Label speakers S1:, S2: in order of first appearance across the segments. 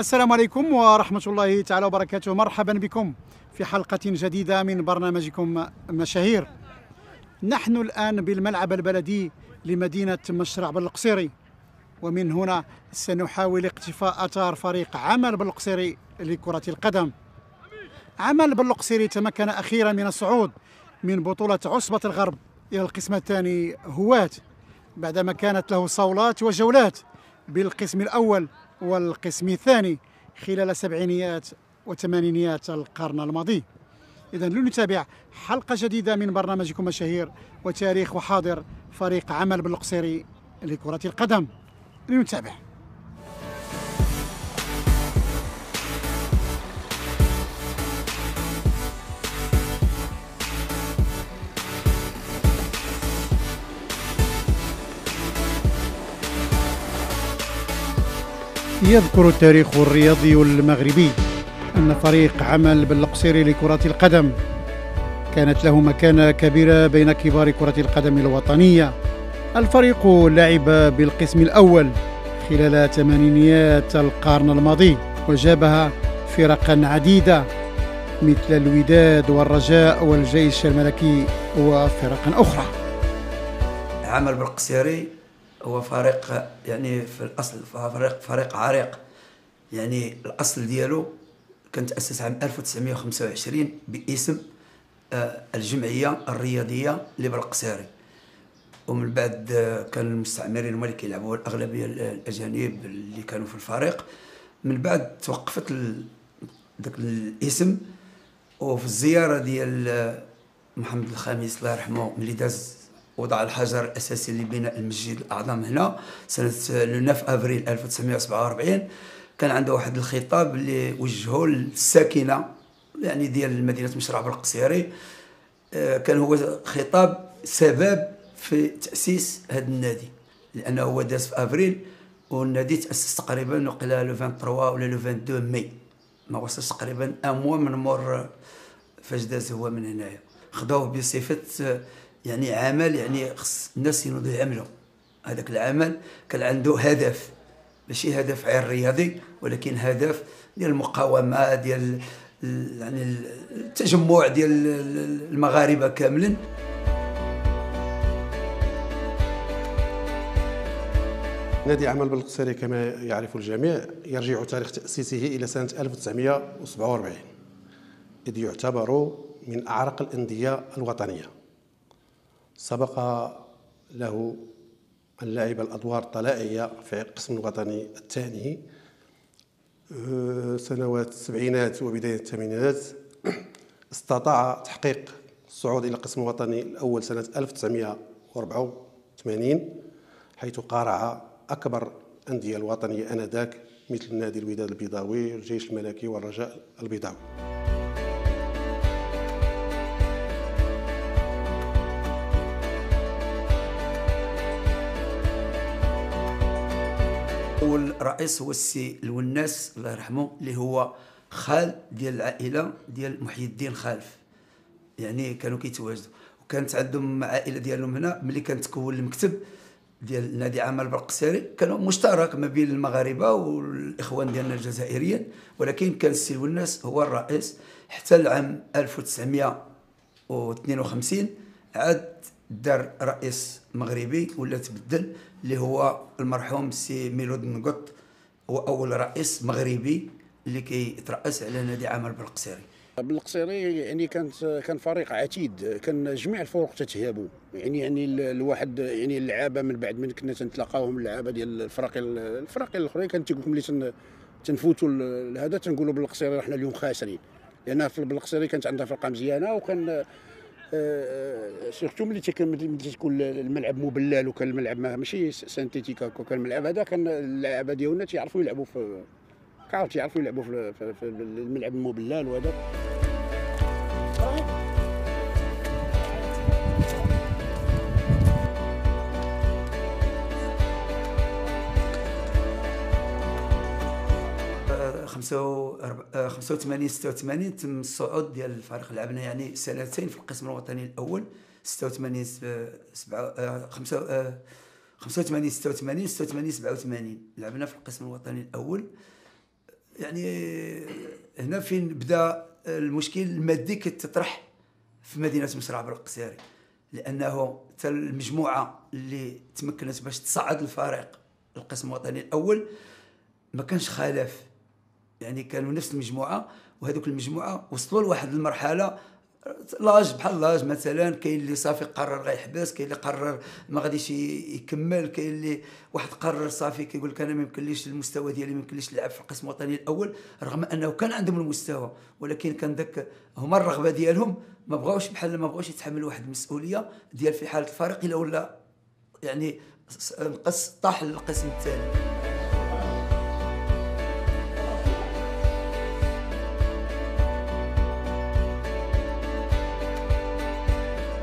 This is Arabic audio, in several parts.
S1: السلام عليكم ورحمة الله تعالى وبركاته. مرحبا بكم في حلقة جديدة من برنامجكم مشاهير. نحن الآن بالملعب البلدي لمدينة مشرع بالقصيري ومن هنا سنحاول اقتفاء أثار فريق عمل بالقصيري لكرة القدم. عمل بالقصيري تمكن أخيرا من الصعود من بطولة عصبة الغرب إلى القسم الثاني هواة بعدما كانت له صولات وجولات بالقسم الأول والقسم الثاني خلال سبعينيات وثمانينيات القرن الماضي. إذا لنتابع حلقة جديدة من برنامجكم مشاهير وتاريخ وحاضر فريق عمل بالقصيري لكرة القدم. لنتابع. يذكر التاريخ الرياضي المغربي أن فريق عمل بالقصير لكرة القدم. كانت له مكانة كبيرة بين كبار كرة القدم الوطنية. الفريق لعب بالقسم الأول خلال ثمانينيات القرن الماضي وجابها فرقا عديدة مثل الوداد والرجاء والجيش الملكي وفرقا أخرى.
S2: عمل بالقصيري هو فريق يعني في الأصل فريق فريق عريق. يعني الأصل ديالو كان تاسس عام 1925 باسم آه، الجمعية الرياضية لبالقصيري ومن بعد آه، كان المستعمرين هما اللي كيلعبوا الأغلبية الأجانب اللي كانوا في الفريق. من بعد توقفت ذاك الاسم. وفي الزيارة ديال آه، محمد الخامس الله يرحمه ملي داز وضع الحجر الأساسي لبناء المسجد الأعظم هنا سنة 9 أفريل 1947 كان عنده واحد الخطاب اللي وجهه للساكنة يعني ديال مدينة مشرع بالقصيري آه، كان هو خطاب سبب في تأسيس هذا النادي لأنه هو داز في أفريل والنادي تأسس تقريبا وقيلا le 23 ولا le 22 مي ما وصلش تقريبا ان موا من مور فاش داز هو من هنايا. خداوه بصفة يعني عمل يعني خص الناس ينوضوا يعملوا هذاك العمل كان عنده هدف ماشي هدف غير رياضي ولكن هدف ديال المقاومة ديال يعني التجمع ديال المغاربة كاملا.
S3: نادي عمل بالقصيري كما يعرف الجميع يرجع تاريخ تأسيسه إلى سنة 1947 إذ يعتبر من أعرق الأندية الوطنية. سبق له أن لعب الأدوار الطلائعية في القسم الوطني الثاني أه، سنوات السبعينات وبداية الثمانينات. استطاع تحقيق الصعود إلى القسم الوطني الأول سنة 1984 حيث قارع أكبر الأندية الوطنية آنذاك مثل نادي الوداد البيضاوي الجيش الملكي والرجاء البيضاوي.
S2: أول رئيس هو السي الوناس الله يرحمه اللي هو خال ديال العائلة ديال محي الدين خالف. يعني كانوا كيتواجدوا. وكانت عندهم عائلة ديالهم هنا ملي كان تكون المكتب ديال نادي عمل بالقصيري كانوا مشترك ما بين المغاربة والإخوان ديالنا الجزائريين. ولكن كان السي الوناس هو الرئيس. حتى العام 1952 عاد دار رئيس مغربي ولا تبدل اللي هو المرحوم سي ميلود نقط هو أول رئيس مغربي اللي كيترأس على نادي عمل بالقصيري.
S4: بالقصيري يعني كانت كان فريق عتيد كان جميع الفرق تتهابوا يعني يعني الواحد يعني اللعابة من بعد من كنا تنتلاقاوهم اللعابة ديال الفرق الفرق الأخرين كانت تيقول لكم ملي تنفوتوا هذا تنقولوا بالقصيري إحنا اليوم خاسرين. لأن في بالقصيري كانت عندها فرقة مزيانة وكان surtout ملي تيكون الملعب مبلل وكان الملعب ماشي synthétique هكا كان الملعب هذا كان اللعابة ديالنا تيعرفوا يلعبوا في كارت يعرفوا يلعبوا في الملعب المبلل وهذا.
S2: 85 86 تم الصعود ديال الفريق لعبنا يعني سنتين في القسم الوطني الأول 86 7 85 86 86 87 لعبنا في القسم الوطني الأول. يعني هنا فين بدا المشكل المادي كتطرح في مدينة مشرع بالقصيري لأنه حتى المجموعة اللي تمكنت باش تصعد الفريق القسم الوطني الأول ما كانش خلاف يعني كانوا نفس المجموعة وهذوك المجموعة وصلوا لواحد المرحلة لاج بحال لاج مثلا كاين اللي صافي قرر غيحبس كاين اللي قرر ما غاديش يكمل كاين اللي واحد قرر صافي كيقول لك أنا ما يمكنليش المستوى ديالي ما يمكنليش نلعب في القسم الوطني الأول رغم أنه كان عندهم المستوى ولكن كان ذاك هما الرغبة ديالهم ما بغاوش بحال ما بغاوش يتحملوا واحد المسؤولية ديال في حالة الفريق إلا ولا يعني نقص طاح للقسم الثاني.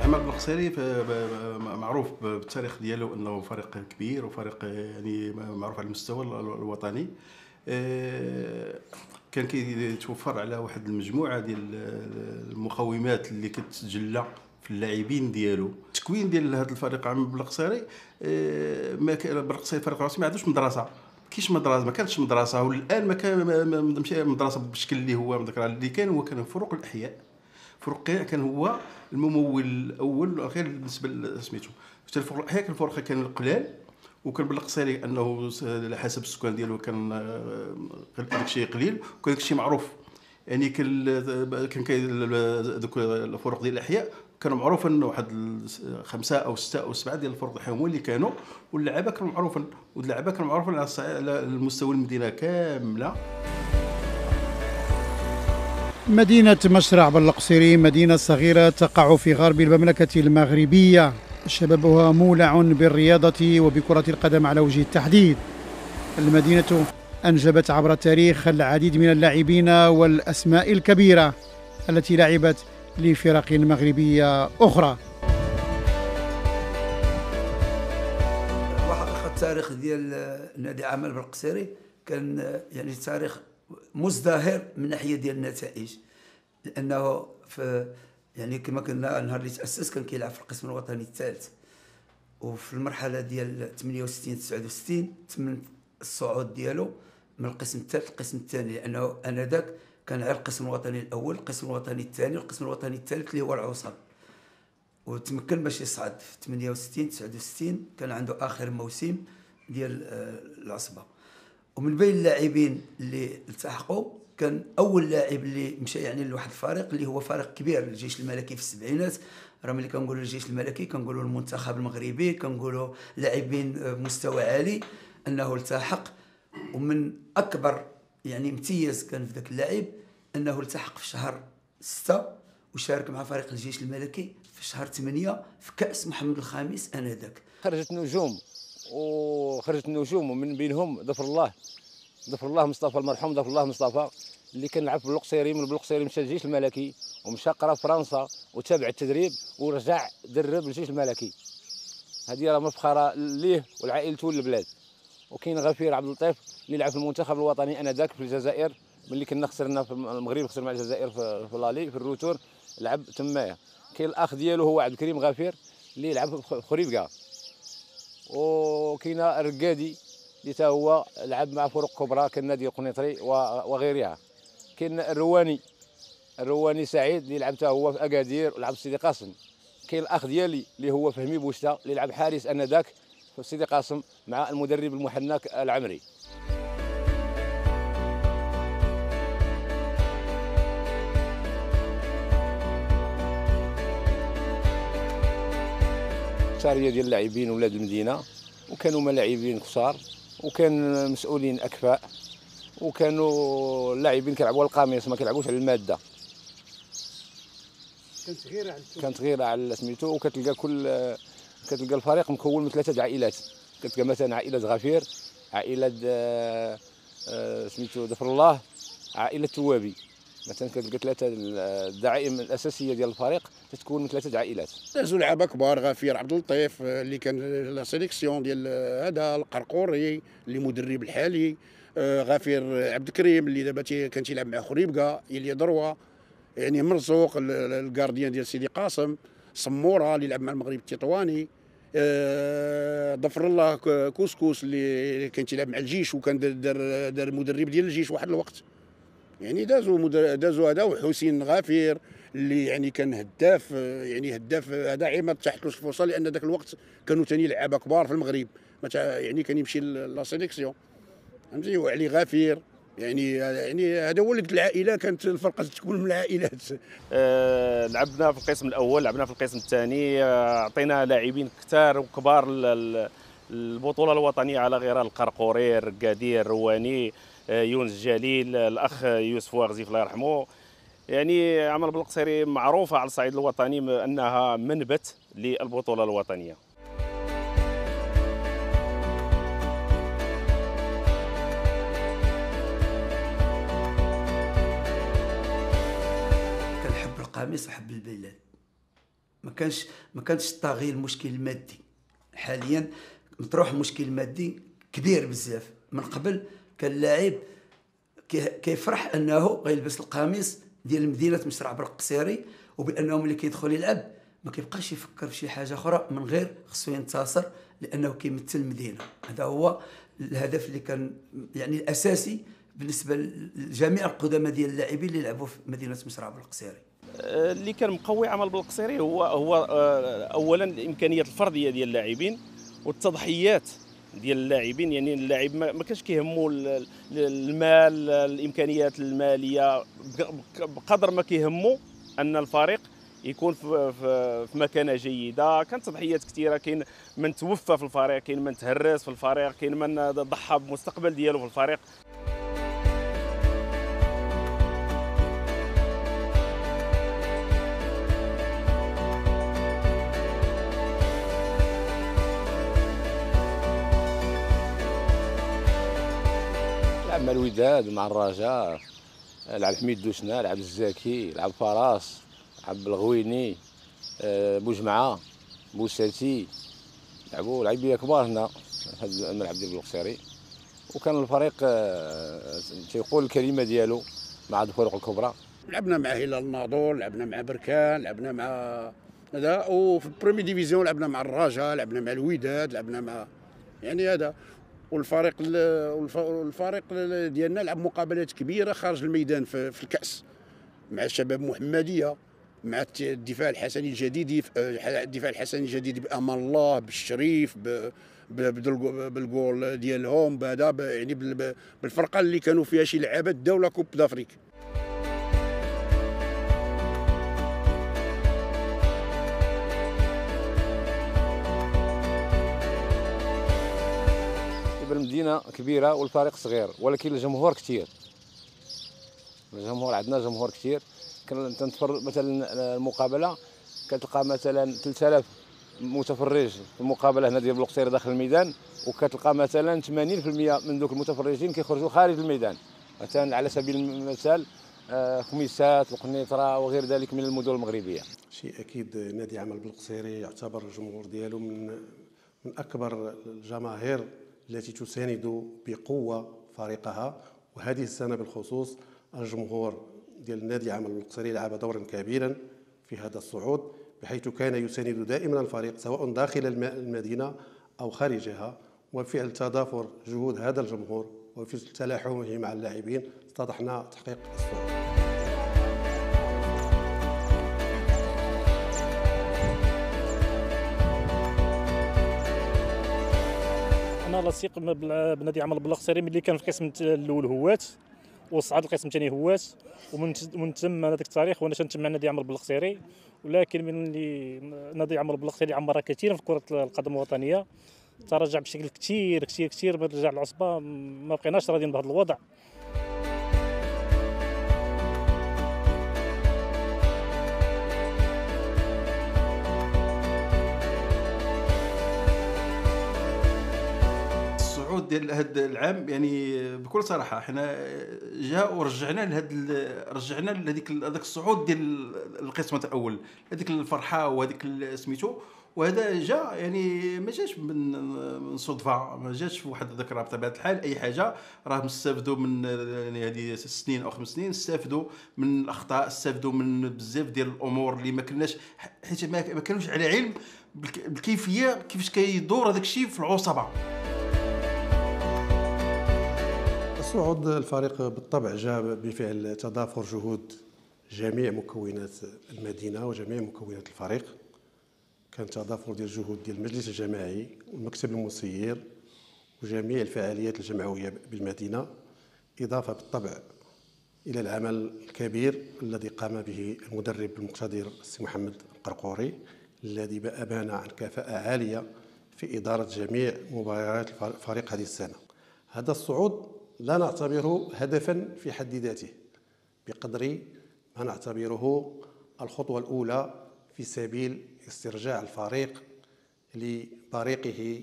S5: عماد القصيري معروف بالتاريخ ديالو أنه فريق كبير وفريق يعني معروف على المستوى الوطني. آه، كان كيتوفر على واحد المجموعة ديال المقومات اللي كتجلى في اللاعبين ديالو. التكوين ديال هذا الفريق عام بالقصيري آه، ما بالقصيري فريق راسي ما عندوش مدرسة. كاينش مدرسة ما كانتش مدرسة والآن ما كان ماشي مدرسة بالشكل اللي هو اللي كان هو كان فروق الأحياء. فرقيع كان هو الممول الأول والأخير بالنسبة سميتو. الفرق الاحياء كان كان القلال وكان بالقصيري أنه على حسب السكان ديالو كان داك الشيء قليل وكان داك الشيء معروف. يعني كان كان دوك الفرق ديال الأحياء كانوا معروف انه واحد خمسة أو ستة أو سبعة ديال الفرق الاحياء هما اللي كانوا واللعابة كانوا معروفين واللعابة كانوا معروفين على المستوى المدينة كاملة.
S1: مدينة مشرع بالقصيري مدينة صغيرة تقع في غرب المملكة المغربية. شبابها مولع بالرياضة وبكرة القدم على وجه التحديد. المدينة أنجبت عبر التاريخ العديد من اللاعبين والأسماء الكبيرة التي لعبت لفرق مغربية أخرى.
S2: وحقيقة التاريخ ديال نادي عمل بالقصيري كان يعني تاريخ مزدهر من ناحية ديال النتائج لأنه في يعني كما كنا نهار اللي تأسس كان كيلعب في القسم الوطني الثالث. وفي المرحلة ديال 68 69 تم الصعود ديالو من القسم الثالث للقسم الثاني لأنه آنذاك كان على القسم الوطني الأول القسم الوطني الثاني والقسم الوطني الثالث اللي هو العوصل وتمكن باش يصعد في 68 69 كان عنده آخر موسم ديال آه، العصبة. ومن بين اللاعبين اللي التحقوا كان أول لاعب اللي مشى يعني لواحد الفريق اللي هو فريق كبير الجيش الملكي في السبعينات. راه ملي كنقولوا الجيش الملكي كنقولوا المنتخب المغربي كنقولوا لاعبين مستوى عالي أنه التحق. ومن أكبر يعني امتياز كان في ذاك اللاعب أنه التحق في شهر ستة وشارك مع فريق الجيش الملكي في شهر ثمانية في كأس محمد الخامس آنذاك.
S6: خرجت نجوم وخرجت نجوم ومن بينهم. ظفر الله. ظفر الله مصطفى المرحوم ظفر الله مصطفى اللي كان لعب في من بلقصيري مشى الجيش الملكي ومشى قرا فرنسا وتابع التدريب ورجع درب الجيش الملكي. هذه راه مفخرة ليه ولعائلته والبلاد وكاين غفير عبد اللطيف اللي لعب في المنتخب الوطني آنذاك في الجزائر ملي كنا خسرنا في المغرب خسرنا مع الجزائر في, لالي في retour لعب تمايا. كاين الأخ ديالو هو عبد الكريم غفير اللي لعب في خريبكا. وكاين الرقادي اللي تا هو لعب مع فرق كبرى كالنادي القنيطري وغيرها. كاين الرواني الرواني سعيد اللي لعب هو في أكادير ولعب في سيدي قاسم. كاين الأخ ديالي اللي هو فهمي بوشتا اللي لعب حارس آنذاك في سيدي قاسم مع المدرب المحنك العمري. شاريه ديال اللاعبين ولاد المدينة وكانوا ملاعبين كثار وكان مسؤولين أكفاء وكانوا اللاعبين كيلعبوا القميص ما كيلعبوش على المادة.
S1: كانت غير على
S6: كانت غير على سميتو وكتلقى كل كتلقى الفريق مكون من ثلاثة عائلات. كتلقى مثلا عائلة غفير عائلة آه، آه، سميتو ظفر الله عائلة توابي. مثلا كتلقى ثلاثة الدعائم الأساسية ديال الفريق تتكون من ثلاثة عائلات.
S4: دازوا لعابه كبار غفير عبد اللطيف اللي كان la sélection ديال هذا القرقوري اللي مدرب الحالي آه، غفير عبد الكريم اللي دابا كان تيلعب مع خريبكا اللي دروة يعني مرزوق ال gardien ديال سيدي قاسم سمورة اللي لعب مع المغرب التطواني آه، ظفر الله كوسكوس اللي كان تيلعب مع الجيش وكان دار, دار مدرب ديال الجيش واحد الوقت. يعني دازوا مدر... دازوا هذا وحسين غافير اللي يعني كان هداف آه، يعني هداف آه، هذا عيب ما تحتلوش الفرصه لأن ذاك الوقت كانوا ثاني لعابة كبار في المغرب. يعني كان يمشي لا سيليكسيون. فهمتي؟ وعلي غافير. يعني يعني هذا ولد العائلة كانت الفرقة تكون من العائلات.
S7: آه، لعبنا في القسم الأول لعبنا في القسم الثاني. آه، عطينا لاعبين كثار وكبار البطولة الوطنية على غرار القرقوري الرقادي الرواني. آه، يونس جليل آه، الأخ يوسف واغزيف الله يرحمه. يعني عمل بالقصيري معروفة على الصعيد الوطني أنها منبت للبطولة الوطنية.
S2: كنحب القميص وحب البلاد ما كانش ما كانش طاغي المشكل المادي. حاليا مطروح المشكل المادي كبير بزاف. من قبل كان اللاعب كي- كيفرح أنه غيلبس القميص ديال مدينة مشرع بالقصيري وبانه ملي كيدخل يلعب ما كيبقاش يفكر في شي حاجة أخرى من غير خصو ينتصر لأنه كيمثل المدينة. هذا هو الهدف اللي كان يعني الأساسي بالنسبة لجميع القدماء ديال اللاعبين اللي لعبوا في مدينة مشرع بالقصيري
S7: آه، اللي كان مقوي عمل بالقصيري هو هو آه، اولا الإمكانيات الفردية ديال اللاعبين والتضحيات ديال اللاعبين يعني اللاعب ما كانش كيهمو ال- ال- المال الإمكانيات المالية بق- بقدر ما كيهمو أن الفريق يكون في, في مكانة جيدة. كانت تضحيات كثيرة كاين من توفى في الفريق كاين من تهرس في الفريق كاين من ضحى بمستقبل ديالو في الفريق.
S6: الوداد مع الرجاء لعب حميد دوشنا لعب الزاكي لعب فراس لعب الغويني آه، بوجمعه بوساتي لعبوا لعيبه كبار هنا في الملعب ديال القصيري وكان الفريق آه، تيقول الكلمة ديالو مع هاد الفرق الكبرى.
S4: لعبنا مع هلال الناظور لعبنا مع بركان لعبنا مع هذا وفي ال première division لعبنا مع الرجاء لعبنا مع الوداد لعبنا مع يعني هذا. والفريق ال- والف- والفريق ال- ديالنا لعب مقابلات كبيرة خارج الميدان في, الكأس مع شباب محمدية مع الدفاع الحسني الجديد الدفاع الحسني الجديد بامان الله بالشريف بالجول ديالهم بهذا يعني بال- بالفرقة اللي كانوا فيها شي لعابة داو لا كوب دافريك.
S6: المدينة كبيرة والفريق صغير ولكن الجمهور كثير الجمهور عندنا جمهور كثير تنتفرج مثلا المقابلة كتلقى مثلا 3000 متفرج في المقابلة هنا ديال بلوقصير داخل الميدان وكتلقى مثلا 80% من ذوك المتفرجين كيخرجوا خارج الميدان. مثلا على سبيل المثال آه، خميسات القنيطرة وغير ذلك من المدن المغربية.
S3: شيء أكيد نادي عمل بالقصيري يعتبر الجمهور ديالو من من أكبر الجماهير التي تساند بقوة فريقها وهذه السنة بالخصوص الجمهور ديال النادي عمل بالقصيري لعب دورا كبيرا في هذا الصعود بحيث كان يساند دائما الفريق سواء داخل الم- المدينة أو خارجها. وفعل تضافر جهود هذا الجمهور وفي تلاحمه مع اللاعبين استطعنا تحقيق الصعود.
S8: أنا بنادي عمل بالقصيري ملي كان في القسم الأول هوات وصعد القسم الثاني هوات ومن ثم هذاك التاريخ وأنا تنتمع نادي عمل بالقصيري ولكن من اللي نادي عمل بالقصيري عمر كثيرا في كرة القدم الوطنية تراجع بشكل كثير كثير كثير من رجع العصبة ما بقيناش راضيين بهذا الوضع.
S5: الصعود ديال هذا العام يعني بكل صراحة حنا جاء ورجعنا لهاد ال- رجعنا لهذيك هذاك الصعود ديال القسم الأول هذيك الفرحة وهذيك سميتو وهذا جاء يعني ما جاش من من صدفة ما جاش في واحد الذكرى بطبيعة الحال أي حاجة. راه استفدوا من يعني هذه ست سنين أو خمس سنين استفدوا من الأخطاء استفدوا من بزاف ديال الأمور اللي ما كناش حيت ما كانوش على علم بالك- بالكيفية كيفاش كيدور هذاك الشيء في العصبه
S3: صعود الفريق بالطبع جاء بفعل تضافر جهود جميع مكونات المدينة وجميع مكونات الفريق. كان تضافر ديال الجهود ديال المجلس الجماعي والمكتب المسير وجميع الفعاليات الجمعويه بالمدينة إضافة بالطبع إلى العمل الكبير الذي قام به المدرب المقتدر السي محمد القرقوري الذي ابان عن كفاءة عالية في إدارة جميع مباريات الفريق هذه السنة. هذا الصعود لا نعتبره هدفا في حد ذاته بقدر ما نعتبره الخطوة الأولى في سبيل استرجاع الفريق لبريقه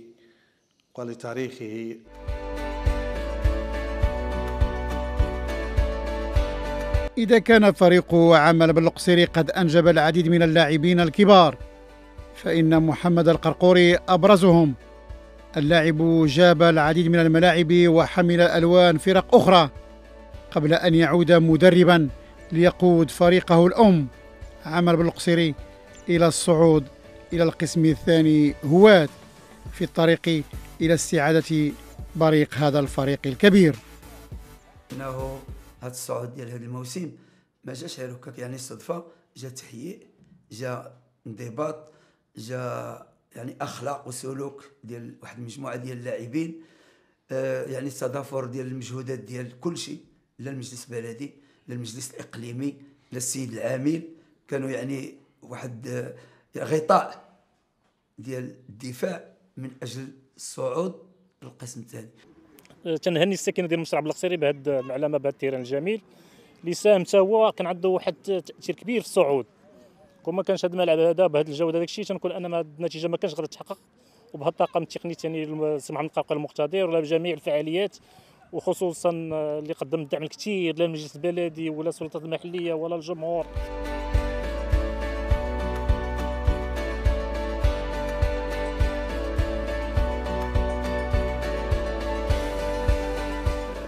S3: ولتاريخه.
S1: إذا كان فريق عمل بالقصير قد أنجب العديد من اللاعبين الكبار فإن محمد القرقوري أبرزهم. اللاعب جاب العديد من الملاعب وحمل ألوان فرق أخرى قبل أن يعود مدربا ليقود فريقه الأم عمل بالقصير إلى الصعود إلى القسم الثاني هواة في الطريق إلى استعادة بريق هذا الفريق الكبير.
S2: إنه هذا الصعود ديال هذا الموسم ما جاش غير هكاك يعني صدفه جا تهيئ جا انضباط جا يعني أخلاق وسلوك ديال واحد المجموعة ديال اللاعبين آه يعني التضافر ديال المجهودات ديال كل شيء لا المجلس البلدي لا المجلس الإقليمي لا السيد العامل. كانوا يعني واحد آه، غطاء ديال الدفاع من أجل الصعود للقسم الثاني.
S8: تنهني الساكنه ديال مشرع بالقصيري بهذا العلامه بهذا التيران الجميل. اللي ساهم حتى هو كان عنده واحد تأثير كبير في الصعود. كون ما كانش هذا الملعب هذا بهذا الجوده داك الشيء تنقول هاد النتيجة ما كانش غادي تتحقق وبهذا الطاقم التقني ثاني محمد قرقر المقتدر ولا بجميع الفعاليات وخصوصا اللي قدم الدعم الكثير لا المجلس البلدي ولا السلطات المحلية ولا الجمهور.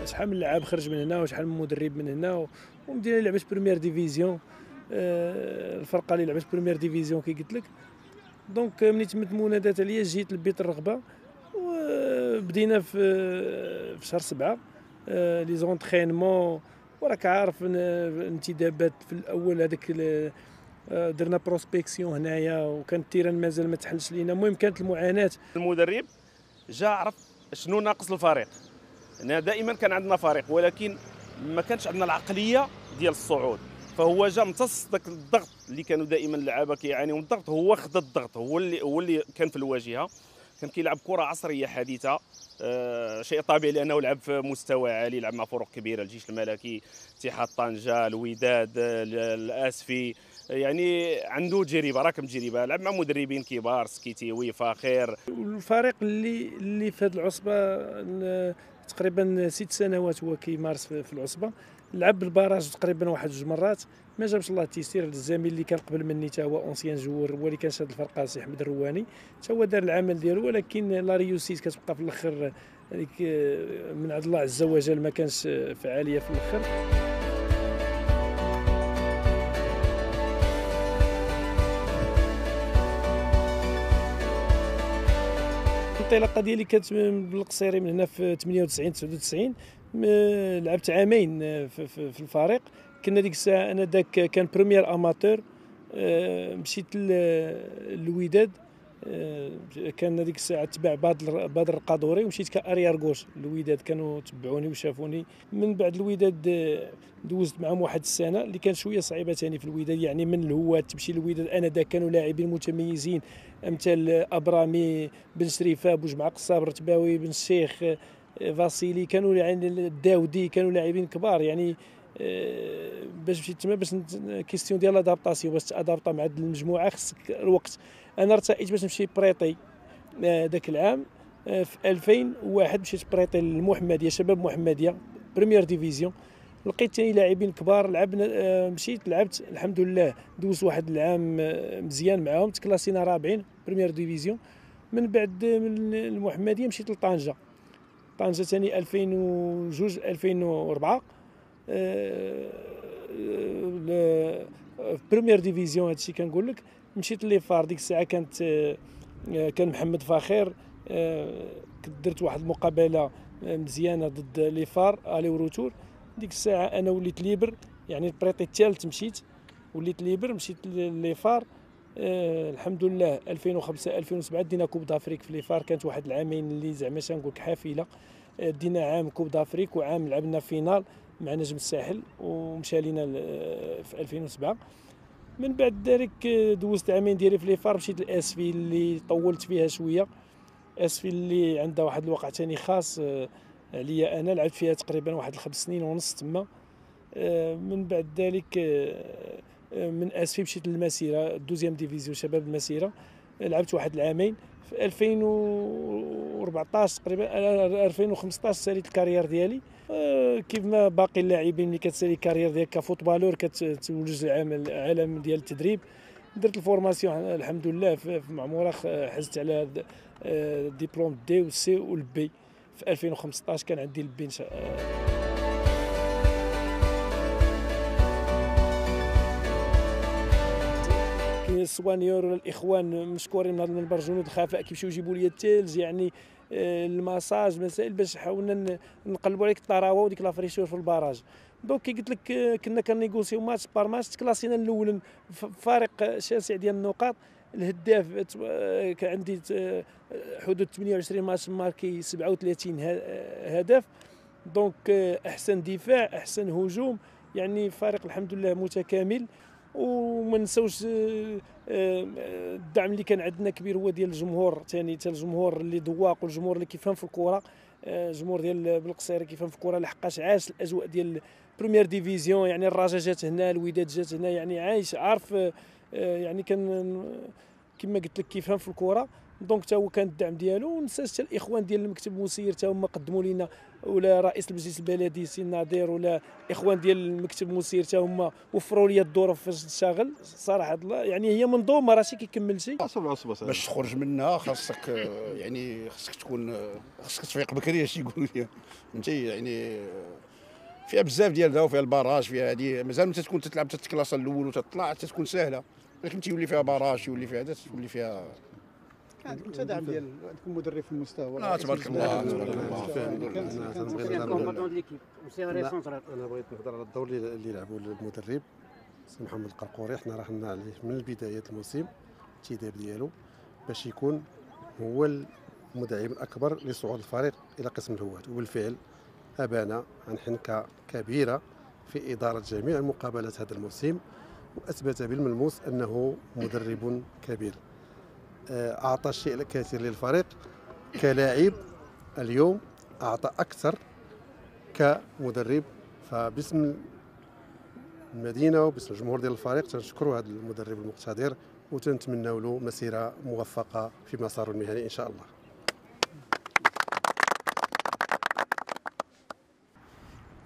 S9: شحال من لاعب خرج من هنا وشحال من مدرب من هنا ومدينة لعبت première division الفرقة اللي لعبت première division كي قلت لك. donc ملي تمت المنادات عليا جيت لبيت الرغبة وبدينا في في شهر سبعة آه، les entraînements وراك عارف الانتدابات في الأول هذاك آه، درنا prospection هنايا وكان ال terrain مازال ما تحلش لينا. المهم كانت المعاناة.
S7: المدرب جا عرف شنو ناقص الفريق. دائما كان عندنا فريق ولكن ما كانش عندنا العقلية ديال الصعود. فهو جا امتص ذاك الضغط اللي كانوا دائما اللعابه كيعانيوا من الضغط هو خد الضغط هو اللي هو اللي كان في الواجهة. كان كيلعب كرة عصرية حديثة. آه شيء طبيعي لأنه لعب في مستوى عالي لعب مع فرق كبيرة الجيش الملكي اتحاد طنجه الوداد ال- الأسفي. يعني عنده تجربة راكم تجربة. لعب مع مدربين كبار سكيتيوي فاخر
S9: الفريق اللي اللي في هذه العصبة تقريبا ست سنوات هو كيمارس في العصبة. لعب بال barrage تقريبا واحد جوج مرات. ما جابش الله التيسير الزميل اللي كان قبل مني حتى هو ancien joueur هو اللي كان شاد الفرقة سي أحمد الرواني. حتى هو دار العمل ديالو ولكن la réussite كتبقى في الأخر هذيك آه، من عند الله عز وجل ما كانش فعالية في الأخر. الانطلاقة ديالي كانت بالقصيري من هنا في 98 99 م- لعبت عامين في, في, الفريق. كنا ديك الساعة أنا داك كان première amateur آه، مشيت للوداد آه، كان ديك الساعة تبع بدر بدر القادوري ومشيت arrière gauche الوداد كانوا تبعوني وشافوني. من بعد الوداد آه، دوزت معهم واحد السنة اللي كان شوية صعيبة ثاني في الوداد. يعني من الهواة تمشي للوداد أنا دا كانوا لاعبين متميزين أمثال أبرامي بن شريفة بوجمعه قصاب رتباوي بن الشيخ آه، فاسيلي كانوا يعني الداودي كانوا لاعبين كبار. يعني آه، باش مشيت تما باش question ديال l'adaptation باش t'adapta مع المجموعة خصك الوقت. أنا ارتئيت باش نمشي prêté آه، ذاك العام آه، في 2001 مشيت prêté للمحمديه شباب محمدية première division لقيت ثاني لاعبين كبار لعبنا آه، مشيت لعبت الحمد لله دوزت واحد العام آه، مزيان معاهم تكلاسينا رابعين première division من بعد آه، من المحمدية مشيت لطنجة. طنجه ثاني 2002 2004 آه، ل- في première division هادشي كنقول لك. مشيت les FAR ديك الساعة كانت آه، كان محمد فاخر آه، درت واحد المقابلة آه، مزيانة ضد les FAR aller و retour. ديك الساعة أنا وليت libre يعني ال prêt الثالث مشيت وليت libre مشيت les FAR آه الحمد لله. 2005 2007 دينا coupe d'Afrique في les FAR كانت واحد العامين اللي زعما نقول لك حافلة. آه، دينا عام coupe d'Afrique وعام لعبنا finale مع نجم الساحل ومشى لينا ل- في 2007 من بعد ذلك آه، دوزت عامين ديالي في les FAR مشيت لأسفي اللي طولت فيها شوية. أسفي اللي عندها واحد الوقع تاني خاص آه، عليا أنا. لعبت فيها تقريبا واحد الخمس سنين ونص تما. آه، من بعد ذلك آه، آه، من اسفي مشيت للمسيرة deuxième division شباب المسيرة. لعبت واحد العامين. في 2014 تقريبا آه، 2015 ساليت ال carrière ديالي. آه، كيف ما باقي اللاعبين ملي كتسالي ال carrière ديالك ك footballeur كتولج العالم ديال التدريب. درت ال formation الحمد لله في معمورة حزت على آه، diplôme D وال C وال B في 2015 كان عندي ال B إن شاء كاين ال soigneur الإخوان مشكورين من هذا المنبر جنود الخفاء كيمشيو يجيبوا لي التلج يعني آه، الماساج مسائل باش حاولنا نقلبوا عليك الطراوة وديك la fraîcheur في ال barrage. donc كي قلت لك آه، كنا كن négocier و match par match تكلاسينا الأول فارق شاسع ديال النقاط الهداف آه، عندي حدود 28 match marqué 37 ه- آه، هدف. donc أحسن دفاع أحسن هجوم يعني فريق الحمد لله متكامل. وما نساوش آه، آه، الدعم اللي كان عندنا كبير هو ديال الجمهور ثاني حتى الجمهور اللي ذواق والجمهور اللي كيفهم في الكرة آه، الجمهور ديال بلقصيري كيفهم في الكرة لحقاش عاش الأجواء ديال première division يعني الرجاء جات هنا الوداد جات هنا يعني عايش عارف يعني كان كما قلت لك كيفهم في الكرة. donc حتى هو كان الدعم ديالو ونساش حتى الإخوان ديال المكتب المسير حتى هما قدموا لنا ولا رئيس المجلس البلدي سي نادر ولا إخوان ديال المكتب المسير حتى هما وفروا لي الظروف فاش نشتغل صراحة الله يعني هي منظومه راسي كيكمل شي.
S5: عصبة صعيب
S4: باش تخرج منها خاصك آه، يعني خاصك تكون آه، خاصك تفيق بكري اش يقولوا لي. فهمتي؟ يعني آه، فيها بزاف ديال ذا وفيها ال barrage فيها هذه مازال متى تكون تتلعب تتكلاصه الأول وتطلع حتى تكون سهلة. ولكن تيولي فيها باراج يولي فيها هذا تولي فيها
S1: انت دعم ديال عندكم مدرب في المستوى.
S4: لا تبارك الله تبارك. الله.
S3: لا، أنا بغيت نهضر على الدور اللي لعبوا المدرب. سي محمد القرقوري حنا راهنا عليه من بدايه الموسم التدريب ديالو باش يكون هو المدعم الأكبر لصعود الفريق إلى قسم الهوات. وبالفعل ابان عن حنكة كبيرة في إدارة جميع المقابلات هذا الموسم وأثبت بالملموس أنه مدرب كبير. أعطى الشيء الكثير للفريق كلاعب اليوم أعطى أكثر كمدرب. فباسم المدينة وباسم الجمهور ديال الفريق تنشكروا هذا المدرب المقتدر وتنتمنوا له مسيرة موفقة في مساره المهني إن شاء الله.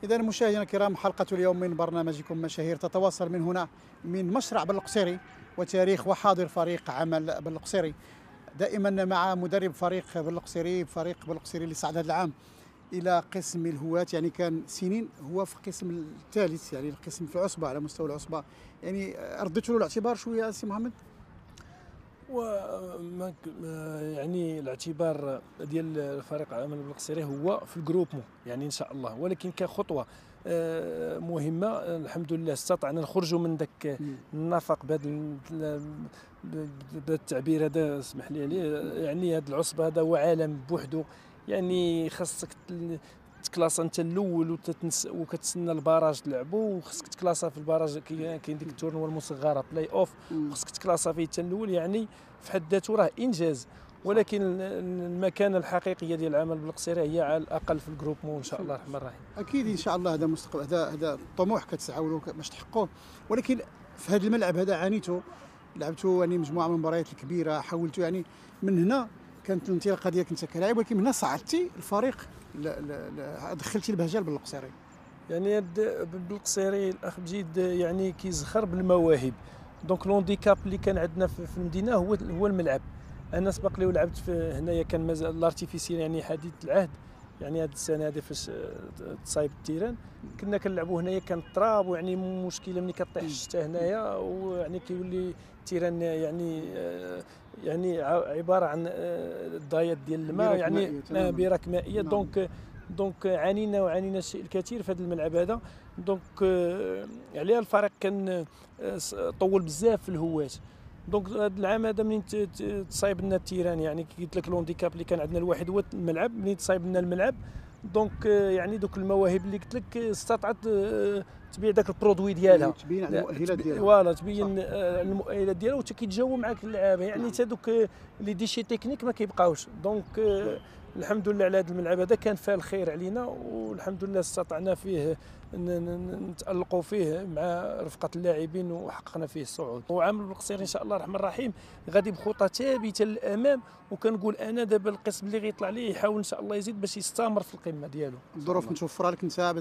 S1: إذا مشاهدينا الكرام حلقة اليوم من برنامجكم مشاهير تتواصل من هنا من مشرع بلقصيري وتاريخ وحاضر فريق عمل بلقصيري دائما مع مدرب فريق بلقصيري فريق بلقصيري اللي صعد هذا العام إلى قسم الهواة يعني كان سنين هو في القسم الثالث يعني القسم في العصبة على مستوى العصبة. يعني رديتوا له الاعتبار شوية سي محمد؟
S9: ما- يعني الاعتبار ديال فريق عمل بالقصيري هو في ال groupement يعني إن شاء الله. ولكن كخطوة مهمة. آه، الحمد لله استطعنا نخرجوا من ذاك النفق بهذا التعبير هذا اسمح لي عليه. يعني هذا العصبة هذا هو عالم بوحده يعني خاصك تكلاصا انت الأول وكتسنى ال barrage تلعبوا وخاصك تكلاصا في ال barrage كي- كاين ديك ال tournoi المصغرة بلاي اوف خاصك تكلاصا فيه حتى الأول. يعني في حد ذاته راه إنجاز. ولكن ال- المكانة الحقيقية ديال العمل بالقصيرة هي على الأقل في ال groupement إن شاء الله الرحمن الرحيم.
S1: أكيد إن شاء الله هذا مستقبل هذا هذا طموح كتسعوا له باش تحققوه. ولكن في هذا الملعب هذا عانيتوا؟ لعبتوا يعني مجموعة من المباريات الكبيرة حاولتوا يعني من هنا كانت الانطلاقة ديالك أنت كلاعب ولكن من هنا صعدتي الفريق لا لا لا دخلتي البهجة بالقصيري
S9: يعني بالقصيري الأخ بجيد يعني كيزخر بالمواهب. donc l'handicap اللي كان عندنا في في المدينة هو هو الملعب. أنا سبق لي ولعبت في هنايا كان مازال ال artificiel يعني حديث العهد. يعني هذه السنة هذه فاش آه، تصايب ال terrain. كنا كنلعبوا هنايا كان التراب ويعني مشكلة ملي كطيح الشتاء هنايا ويعني كيولي ال terrain يعني آه، يعني عبارة عن آه، الضايات ديال الماء يعني. آه، برك مائية.
S1: نعم.
S9: donc donc عانينا وعانينا الشيء الكثير في هذا الملعب هذا. donc آه، عليها الفريق كان آه، طول بزاف في الهوات donc هذا العام هذا منين تصايب لنا ال terrain يعني كي قلت لك l'handicap اللي كان عندنا الواحد هو الملعب منين تصايب لنا الملعب؟ donc آه، يعني دوك المواهب اللي قلت لك آه، استطعت آه، تبيع ذاك ال produit ديالها.
S1: يعني تبين على
S9: لا،
S1: المؤهلات ديالها.
S9: voilà تبين المؤهلات ديالها وتا كيتجاوبوا معاك اللعابه يعني حتى دوك آه، les déchets techniques ما كيبقاوش. donc الحمد لله على هذا الملعب هذا كان فيه الخير علينا والحمد لله استطعنا فيه نتألقوا فيه مع رفقة اللاعبين وحققنا فيه الصعود. وعمل بالقصيري إن شاء الله الرحمن الرحيم غادي بخطى ثابتة للإمام وكنقول أنا دابا القسم اللي غيطلع ليه يحاول إن شاء الله يزيد باش يستمر في القمة ديالو.
S1: الظروف متوفرة لك أنت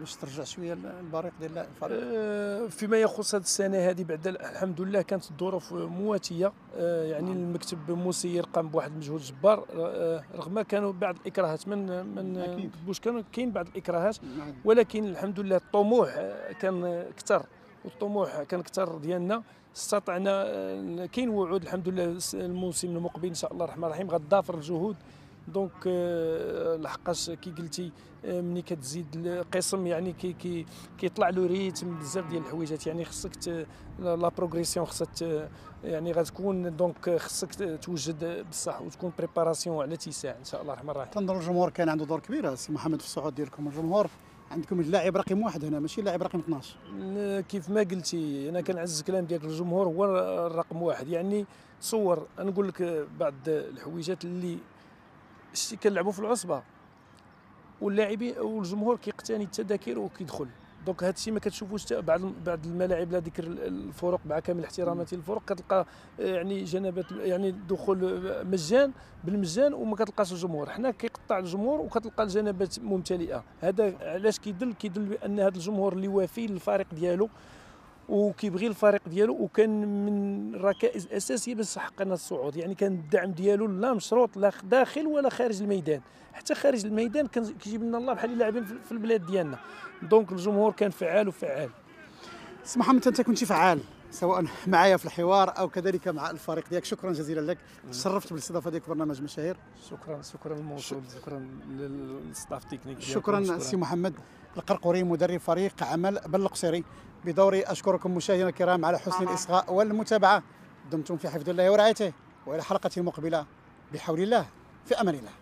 S1: باش ترجع شوية البريق ديال الفريق.
S9: آه، فيما يخص هذه السنة هذه بعد ال- الحمد لله كانت الظروف مواتية. آه، يعني المكتب مسير قام بواحد المجهود جبار. آه، رغم كانوا بعض الإكراهات من من. بوش كانوا كاين بعض الإكراهات.
S1: نعم.
S9: ولكن الحمد لله الطموح آه، كان أكثر والطموح كان أكثر ديالنا. استطعنا آه، كاين وعود الحمد لله الموسم المقبل إن شاء الله الرحمن الرحيم غتضافر الجهود. donc آه، لحقاش كي قلتي آه، ملي كتزيد القسم يعني كي كي كيطلع le rythme بزاف ديال الحويجات. يعني خصك la progression ت- يعني غتكون donc خصك توجد بصح وتكون préparation على اتساع إن شاء الله الرحمن الرحيم.
S1: تنظر الجمهور كان عنده دور كبير سي محمد في الصعود ديالكم. الجمهور عندكم اللاعب رقم واحد هنا ماشي اللاعب رقم 12
S9: ن- كيف ما قلتي أنا كنعز الكلام ديال الجمهور هو الرقم واحد. يعني تصور نقول لك بعض الحويجات اللي شتي كنلعبوا في العصبة واللاعبين والجمهور كيقتني التذاكر وكيدخل. دونك هذا الشيء ما كتشوفوش بعض بعض الملاعب لا ذكر الفرق مع كامل احتراماتي للفرق كتلقى آه، يعني جنبات يعني دخول آه، مجان بالمجان وما كتلقاش الجمهور. حنا كيقطع الجمهور وكتلقى الجنبات ممتلئة. هذا علاش كيدل؟ كيدل بأن هذا الجمهور اللي وافي للفريق ديالو وكيبغي الفريق ديالو وكان من الركائز الاساسيه باش حققنا الصعود. يعني كان الدعم ديالو لا مشروط لا داخل ولا خارج الميدان. حتى خارج الميدان كان كيجيب لنا الله بحال اللاعبين في في البلاد ديالنا. donc الجمهور كان فعال وفعال.
S1: سي محمد أنت كنت فعال سواء معايا في الحوار أو كذلك مع الفريق ديالك. شكرا جزيلا لك. تشرفت بالاستضافة ديالك في برنامج مشاهير.
S9: شكرا شكرا الموصول شكرا لل staff technique
S1: شكرا سي محمد القرقوري مدرب فريق عمل بلقصيري. بدوري أشكركم مشاهدينا الكرام على حسن الإصغاء والمتابعة. دمتم في حفظ الله ورعايته وإلى حلقة مقبلة. بحول الله في أمان الله.